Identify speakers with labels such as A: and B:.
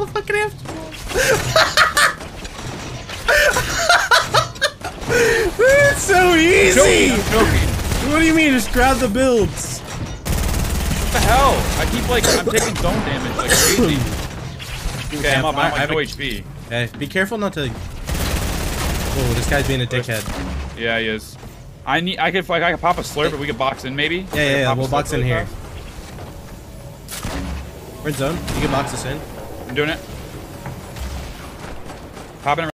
A: all the fucking after. it's so easy.
B: Joking, I'm joking.
A: What do you mean? Just grab the builds.
B: What the hell? I keep like I'm taking zone damage like crazy. Okay, I'm up. I'm
A: I
B: like
A: have
B: no
A: a-
B: HP.
A: Hey, be careful not to. Oh, this guy's being a dickhead.
B: Yeah, he is. I need. I could like I could pop a slurp, but we could box in maybe.
A: Yeah, yeah, yeah. We'll box in
B: really
A: here.
B: fast.
A: We're in zone. You can box us in.
B: I'm doing it. Popping